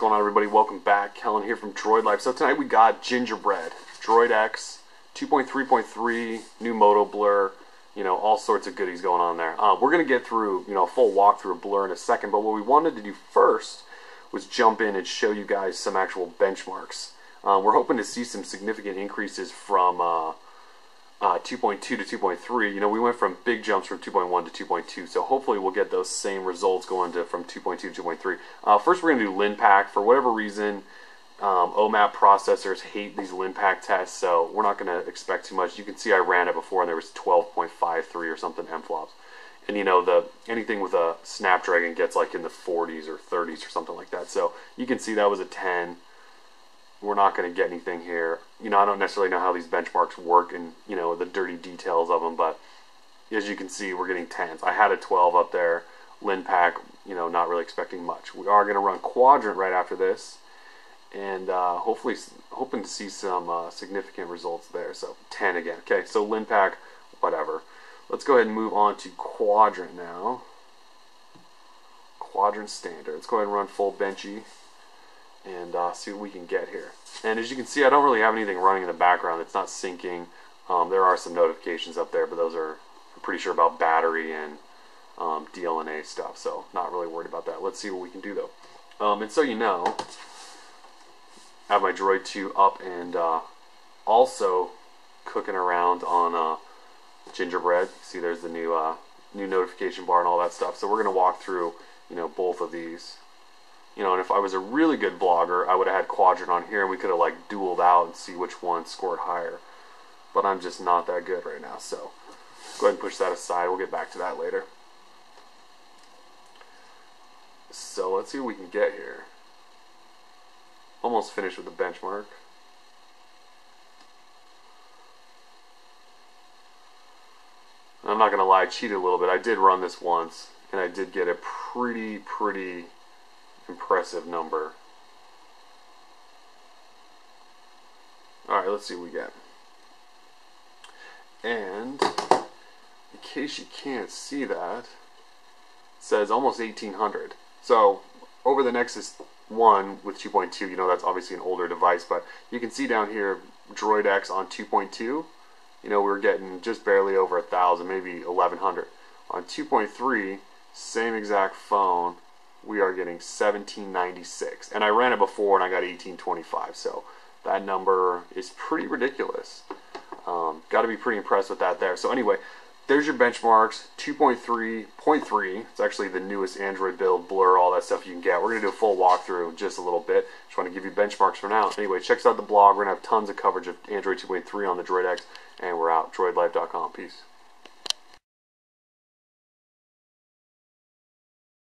going on, everybody? Welcome back. Kellen here from Droid Life. So tonight we got Gingerbread, Droid X, 2.3.3, new Moto Blur, you know, all sorts of goodies going on there. Uh, we're going to get through, you know, a full walkthrough of Blur in a second, but what we wanted to do first was jump in and show you guys some actual benchmarks. Uh, we're hoping to see some significant increases from uh, uh, 2.2 to 2.3. You know, we went from big jumps from 2.1 to 2.2, so hopefully we'll get those same results going to from 2.2 to 2.3. Uh, first, we're going to do LinPack. For whatever reason, um, OMAP processors hate these LinPack tests, so we're not going to expect too much. You can see I ran it before, and there was 12.53 or something MFLOPS. And you know, the anything with a Snapdragon gets like in the 40s or 30s or something like that. So you can see that was a 10 we're not going to get anything here. You know, I don't necessarily know how these benchmarks work and, you know, the dirty details of them, but as you can see, we're getting 10s. I had a 12 up there. LinPack, you know, not really expecting much. We are going to run Quadrant right after this, and uh, hopefully hoping to see some uh, significant results there. So 10 again. Okay, so LinPack, whatever. Let's go ahead and move on to Quadrant now. Quadrant Standard. Let's go ahead and run full Benchy and uh, see what we can get here. And as you can see, I don't really have anything running in the background. It's not syncing. Um, there are some notifications up there, but those are I'm pretty sure about battery and um, DLNA stuff, so not really worried about that. Let's see what we can do though. Um, and so you know, I have my Droid 2 up and uh, also cooking around on uh, Gingerbread. See, there's the new uh, new notification bar and all that stuff. So we're gonna walk through, you know, both of these. You know, and if I was a really good blogger, I would have had Quadrant on here and we could have like dueled out and see which one scored higher. But I'm just not that good right now, so go ahead and push that aside. We'll get back to that later. So let's see what we can get here. Almost finished with the benchmark. I'm not going to lie, I cheated a little bit. I did run this once, and I did get a pretty, pretty impressive number. Alright, let's see what we get. And, in case you can't see that, says almost 1800. So, over the Nexus 1 with 2.2, you know that's obviously an older device, but you can see down here Droid X on 2.2, you know, we're getting just barely over a thousand, maybe 1100. On 2.3, same exact phone, we are getting 1796. And I ran it before and I got 1825. So that number is pretty ridiculous. Um, got to be pretty impressed with that there. So anyway, there's your benchmarks. 2.3.3. It's actually the newest Android build, Blur, all that stuff you can get. We're going to do a full walkthrough just a little bit. Just want to give you benchmarks for now. Anyway, check out the blog. We're going to have tons of coverage of Android 2.3 on the Droid X. And we're out. DroidLife.com. Peace.